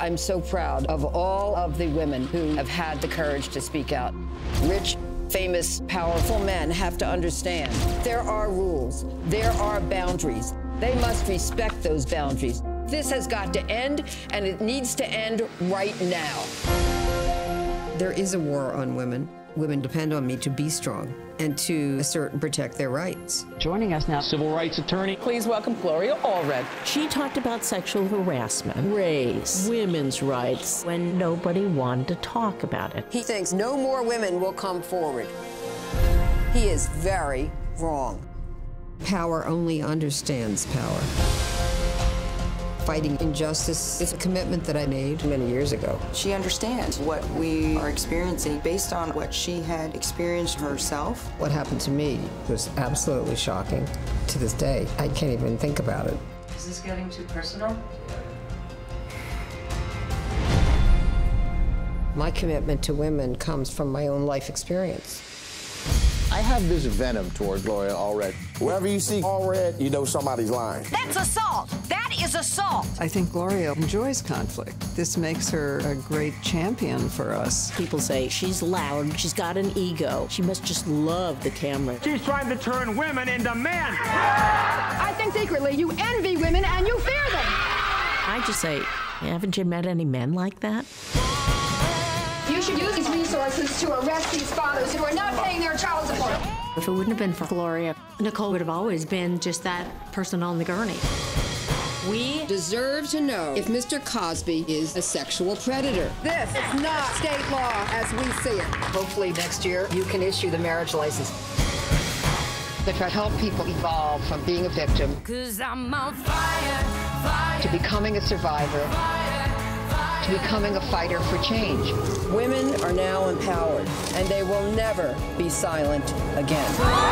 I'm so proud of all of the women who have had the courage to speak out. Rich, famous, powerful men have to understand there are rules, there are boundaries. They must respect those boundaries. This has got to end, and it needs to end right now. There is a war on women. Women depend on me to be strong and to assert and protect their rights. Joining us now, civil rights attorney. Please welcome Gloria Allred. She talked about sexual harassment, race, women's rights, when nobody wanted to talk about it. He thinks no more women will come forward. He is very wrong. Power only understands power. Fighting injustice is a commitment that I made many years ago. She understands what we are experiencing based on what she had experienced herself. What happened to me was absolutely shocking. To this day, I can't even think about it. Is this getting too personal? My commitment to women comes from my own life experience. I have this venom toward Gloria Allred. Wherever you see Allred, you know somebody's lying. That's assault. That is assault. I think Gloria enjoys conflict. This makes her a great champion for us. People say she's loud, she's got an ego. She must just love the camera. She's trying to turn women into men. I think secretly you envy women and you fear them. I just say, haven't you met any men like that? You should use these resources to arrest these fathers who are not paying their child support. If it wouldn't have been for Gloria, Nicole would have always been just that person on the gurney. We deserve to know if Mr. Cosby is a sexual predator. This is not state law as we see it. Hopefully next year you can issue the marriage license. To try to help people evolve from being a victim Fire, fire, to becoming a survivor to becoming a fighter for change. Women are now empowered, and they will never be silent again.